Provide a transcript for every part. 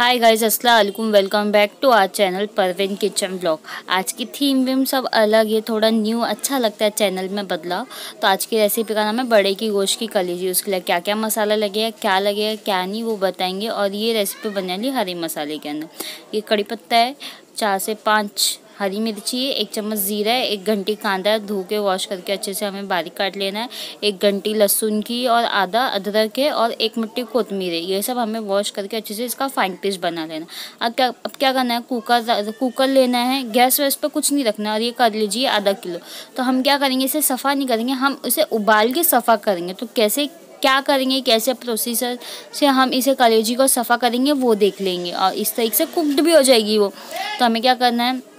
हाय guys अस्सलाम वालेकुम back to our channel Parveen kitchen blog आज की थीम वीम सब अलग है, थोड़ा न्यू अच्छा लगता है चैनल में बदलाव। तो आज की रेसिपी का नाम है बड़े की गोश्त की कलीजी उसके लिए क्या क्या मसाला लगेगा, क्या लगेगा, क्या नहीं, वो बताएँगे। और ये रेसिपी बना ली हरे मसाले के अंदर। ये कड़ी पत्ता है, चार से पाँच हरी मिर्ची, एक चम्मच ज़ीरा, एक घंटी कांदा धो के वॉश करके अच्छे से हमें बारीक काट लेना है। एक घंटी लहसुन की और आधा अदरक है और एक मिट्टी कोतमीर है। ये सब हमें वॉश करके अच्छे से इसका फाइन पेस्ट बना लेना अब क्या अब क्या करना है? कुकर कुकर लेना है। गैस वैस पर कुछ नहीं रखना और ये कर लीजिए आधा किलो। तो हम क्या करेंगे? इसे सफ़ा नहीं करेंगे। हम इसे उबाल के सफ़ा करेंगे। तो कैसे, क्या करेंगे? कैसे प्रोसीजर से हम इसे कलेजी को सफ़ा करेंगे, वो देख लेंगे। और इस तरीके से कुकड भी हो जाएगी वो। तो हमें क्या करना है?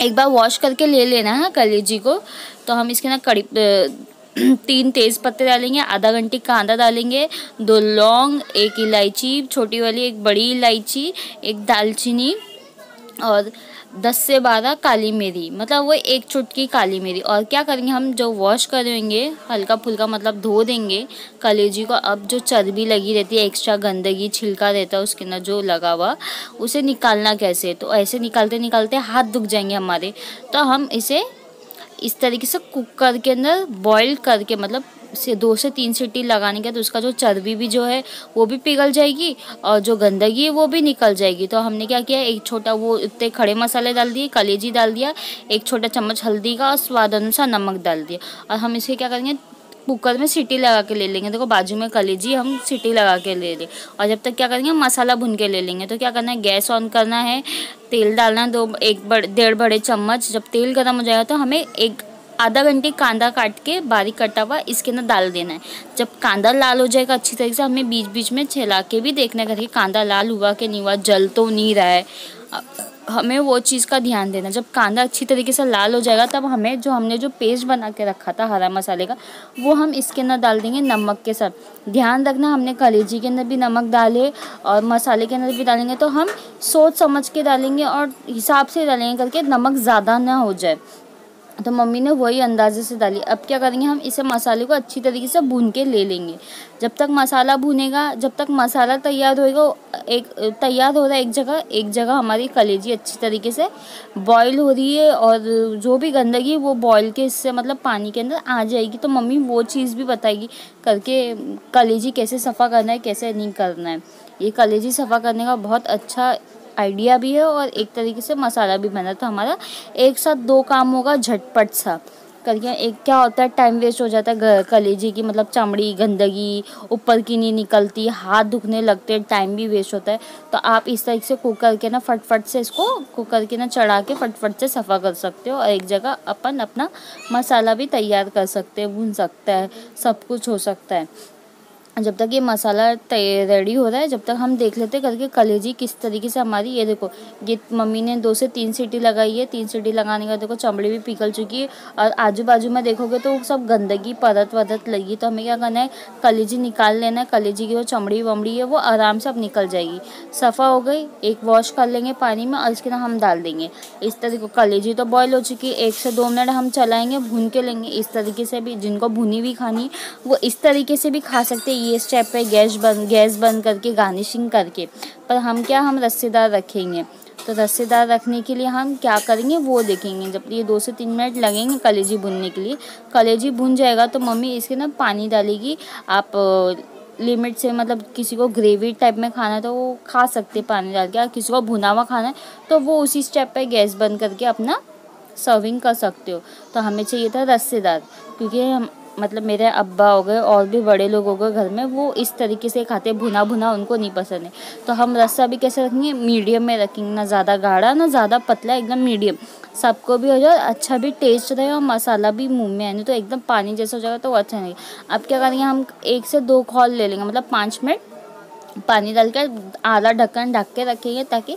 एक बार वॉश करके ले लेना, है कलेजी को। तो हम इसके ना कड़ी तीन तेज़ पत्ते डालेंगे, आधा घंटे कांदा डालेंगे, दो लौंग, एक इलायची, छोटी वाली, एक बड़ी इलायची, एक दालचीनी और दस से बारह काली मिरी मतलब वो एक चुटकी काली मिरी। और क्या करेंगे हम, जो वॉश करेंगे हल्का फुल्का मतलब धो देंगे कलेजी को अब जो चर्बी लगी रहती है एक्स्ट्रा गंदगी, छिलका रहता है उसके अंदर जो लगा हुआ, उसे निकालना कैसे तो ऐसे निकालते निकालते हाथ दुख जाएँगे हमारे। तो हम इसे इस तरीके से कुकर के अंदर बॉईल करके मतलब से दो से तीन सीटी लगाने के तो उसका जो चर्बी भी जो है, वो भी पिघल जाएगी और जो गंदगी है, वो भी निकल जाएगी। तो हमने क्या किया, एक छोटा वो इतने खड़े मसाले डाल दिए कलेजी डाल दिया, एक छोटा चम्मच हल्दी का और स्वाद अनुसार नमक डाल दिया। और हम इसे क्या करेंगे, कुकर में सीटी लगा के ले लेंगे। देखो, बाजू में कलेजी हम सीटी लगा के ले लें और जब तक क्या करेंगे, मसाला भुन के ले लेंगे। तो क्या करना है, गैस ऑन करना है, तेल डालना दो, एक बड़े, डेढ़ बड़े चम्मच। जब तेल गर्म हो जाएगा तो हमें एक आधा घंटे कांदा काट के बारीक कटा हुआ इसके अंदर डाल देना है। जब कांदा लाल हो जाएगा अच्छी तरीके से, हमें बीच बीच में छिला के भी देखना है कि कांदा लाल हुआ कि नहीं हुआ, जल तो नहीं रहा है। हमें वो चीज़ का ध्यान देना जब कांदा अच्छी तरीके से लाल हो जाएगा, तब हमें जो हमने जो पेस्ट बना के रखा था हरा मसाले का, वो हम इसके अंदर डाल देंगे नमक के साथ। ध्यान रखना, हमने कलेजी के अंदर भी नमक डाले और मसाले के अंदर भी डालेंगे तो हम सोच समझ के डालेंगे और हिसाब से डालेंगे करके नमक ज़्यादा ना हो जाए। तो मम्मी ने वही अंदाजे से डाली। अब क्या करेंगे, हम इसे मसाले को अच्छी तरीके से भून के ले लेंगे। जब तक मसाला भुनेगा, जब तक मसाला तैयार होएगा, एक, तैयार हो रहा है एक जगह एक जगह हमारी कलेजी अच्छी तरीके से बॉईल हो रही है और जो भी गंदगी वो बॉईल के इससे मतलब पानी के अंदर आ जाएगी। तो मम्मी वो चीज़ भी बताएगी करके कलेजी कैसे सफ़ा करना है, कैसे नहीं करना है। ये कलेजी सफ़ा करने का बहुत अच्छा आइडिया भी है और एक तरीके से मसाला भी बना तो हमारा एक साथ दो काम होगा झटपट सा। करके एक क्या होता है टाइम वेस्ट हो जाता है कलेजी की मतलब चमड़ी, गंदगी, ऊपर की नहीं निकलती, हाथ दुखने लगते टाइम भी वेस्ट होता है। तो आप इस तरीके से कुकर के ना फटफट से इसको कुकर के ना चढ़ा के फटफट से सफ़ा कर सकते हो और एक जगह अपन अपना मसाला भी तैयार कर सकते हैं, भून सकता है, सब कुछ हो सकता है। जब तक ये मसाला रेडी हो रहा है, जब तक हम देख लेते करके कलेजी किस तरीके से हमारी, ये देखो, ये मम्मी ने दो से तीन सीटी लगाई है, तीन सीटी लगाने का देखो चमड़ी भी पिघल चुकी है और आजू बाजू में देखोगे तो सब गंदगी परत वरत लगी तो हमें क्या करना है कलेजी निकाल लेना है कलेजी की जो चमड़ी वमड़ी है, वो आराम से अब निकल जाएगी। सफ़ा हो गई, एक वॉश कर लेंगे पानी में और इसके ना हम डाल देंगे। इस तरीके कलेजी तो बॉयल हो चुकी है, एक से दो मिनट हम चलाएँगे, भून के लेंगे, इस तरीके से भी, जिनको भुनी हुई खानी, वो इस तरीके से भी खा सकते हैं। ये स्टेप पे गैस बंद गैस बंद करके गार्निशिंग करके। पर हम क्या, हम रस्सेदार रखेंगे। तो रस्सेदार रखने के लिए हम क्या करेंगे, वो देखेंगे। जब ये दो से तीन मिनट लगेंगे कलेजी भुनने के लिए, कलेजी भुन जाएगा तो मम्मी इसके ना पानी डालेगी। आप लिमिट से मतलब किसी को ग्रेवी टाइप में खाना है तो वो खा सकते पानी डाल के। और किसी को भुना हुआ खाना है तो वो उसी स्टेप पे गैस बंद करके अपना सर्विंग कर सकते हो। तो हमें चाहिए था रस्सेदार, क्योंकि हम मतलब मेरे अब्बा हो गए और भी बड़े लोग हो गए घर में, वो इस तरीके से खाते भुना भुना उनको नहीं पसंद है। तो हम रस्सा भी कैसे रखेंगे? मीडियम में रखेंगे। ना ज़्यादा गाढ़ा, ना ज़्यादा पतला, एकदम मीडियम। सबको भी हो जाए अच्छा भी टेस्ट रहे और मसाला भी मुँह में आने तो एकदम पानी जैसा हो जाएगा तो अच्छा नहीं अब क्या करेंगे, हम एक से दो खोल ले लेंगे मतलब पाँच मिनट पानी डाल डालकर आधा ढक्कन ढक के रखेंगे ताकि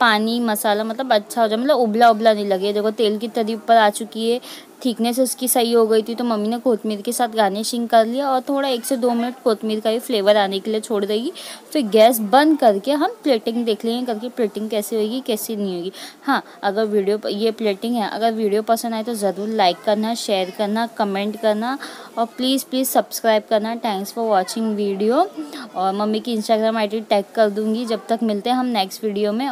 पानी, मसाला मतलब अच्छा हो जाए। मतलब उबला उबला नहीं लगे। देखो तेल की तरी ऊपर आ चुकी है। थिकनेस उसकी सही हो गई थी तो मम्मी ने कोतमीर के साथ गार्निशिंग कर लिया और थोड़ा एक से दो मिनट कोतमीर का ही फ्लेवर आने के लिए छोड़ देगी। फिर गैस बंद करके हम प्लेटिंग देख लेंगे करके प्लेटिंग कैसी होगी, कैसी नहीं होगी। हाँ अगर वीडियो ये प्लेटिंग है, अगर वीडियो पसंद आए तो ज़रूर लाइक करना, शेयर करना, कमेंट करना और प्लीज़ प्लीज़ सब्सक्राइब करना। थैंक्स फॉर वॉचिंग वीडियो और मम्मी की इंस्टाग्राम आई टैग कर दूँगी। जब तक मिलते हैं हम नेक्स्ट वीडियो में।